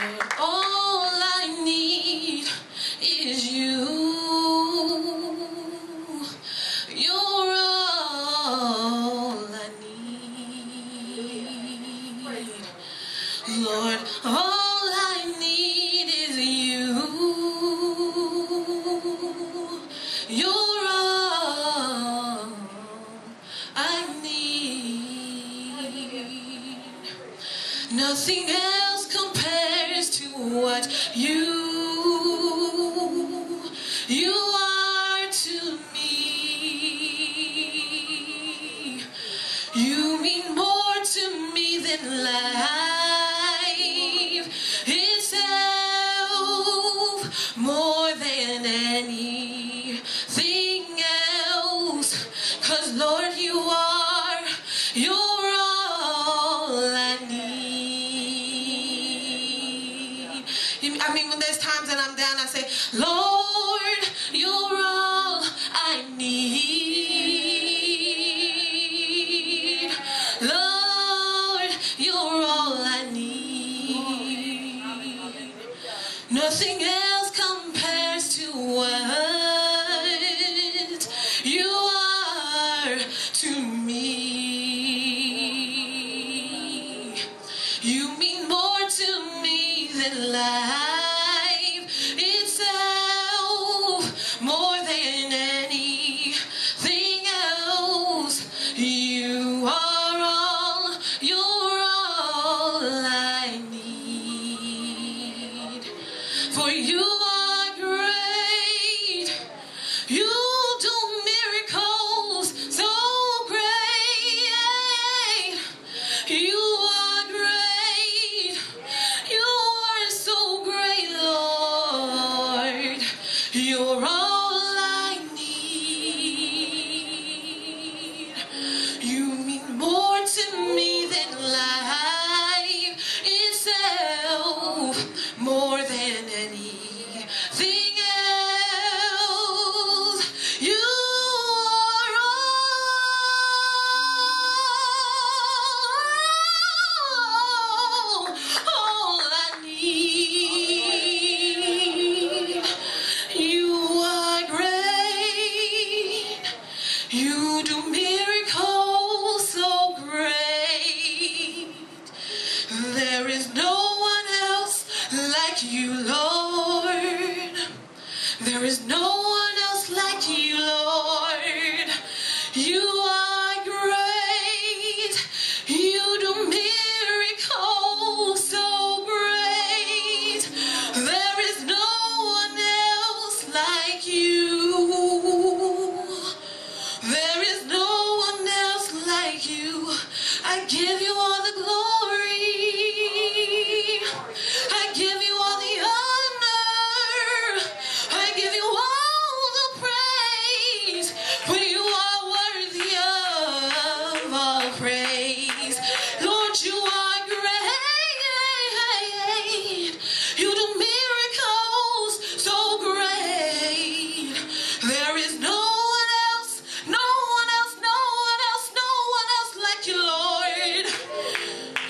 Lord, all I need is you. You're all I need. Nothing else. You mean more to me than life itself, more than anything else. Cause Lord, you are, you're all I need. I mean, when there's times that I'm down, I say, Lord, you're all I need.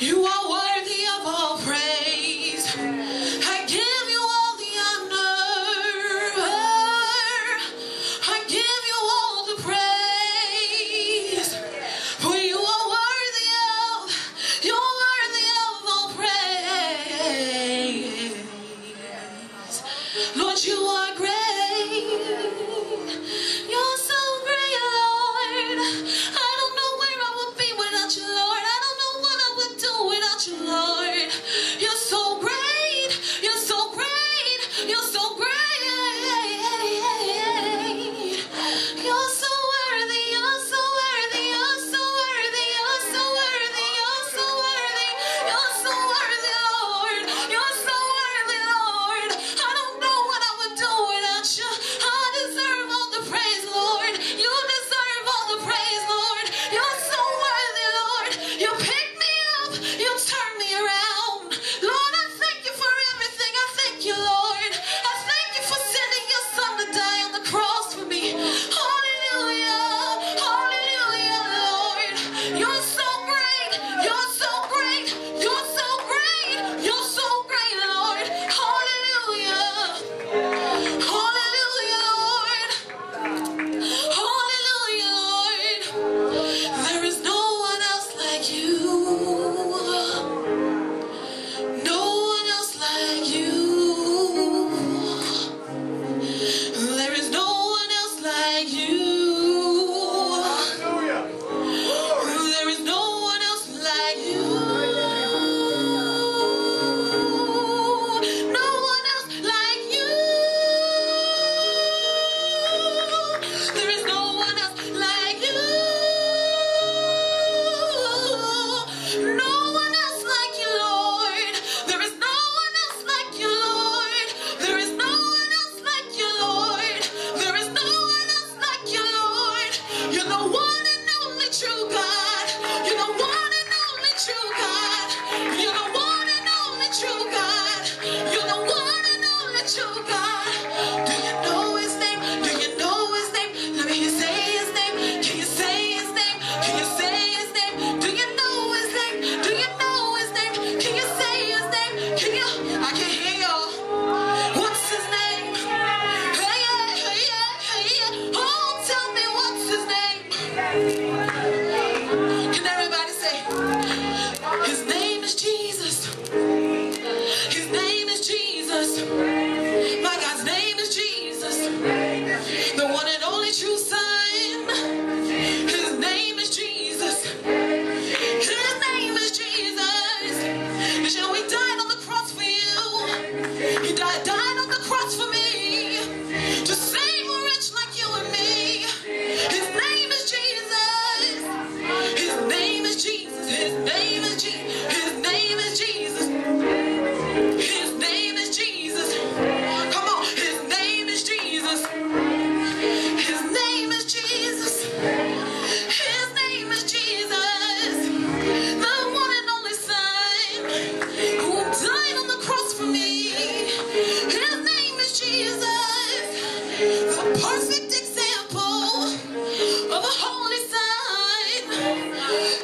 You are worthy of all praise. I give you all the honor. I give you all the praise. For you are worthy of, you're worthy of all praise. Lord, you are great.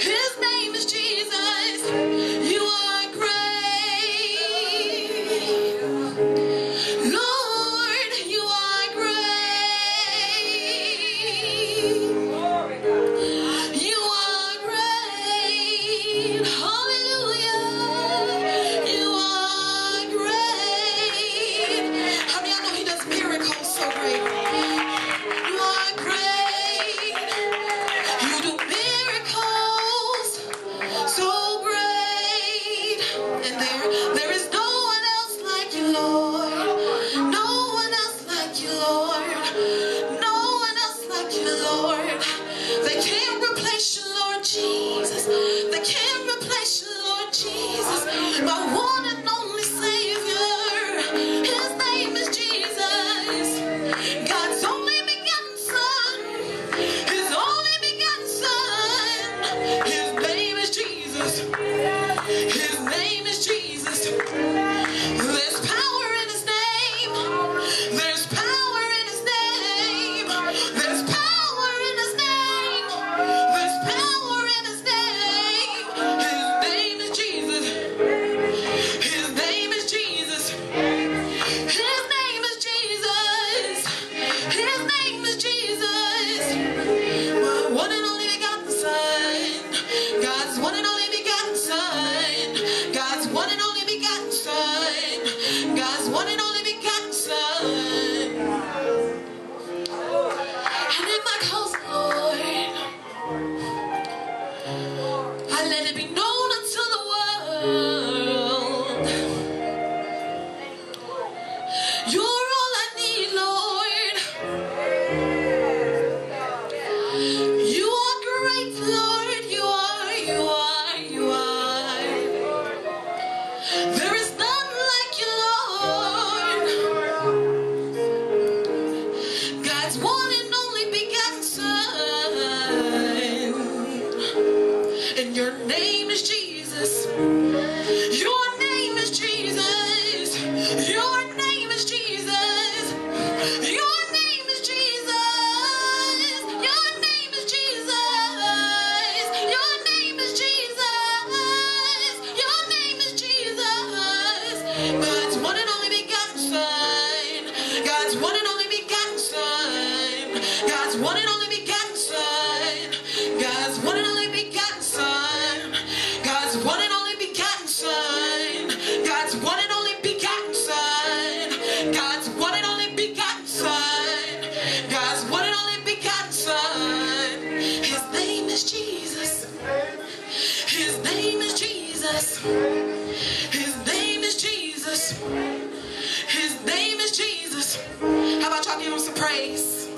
His name is Jesus. God's one and only begotten Son. God's one and only begotten Son. God's one and only begotten Son. God's one and only begotten Son. God's one and only begotten Son. God's one and only begotten Son. His name is Jesus. His name is Jesus. His name is Jesus. His name is Jesus. How about y'all give him some praise?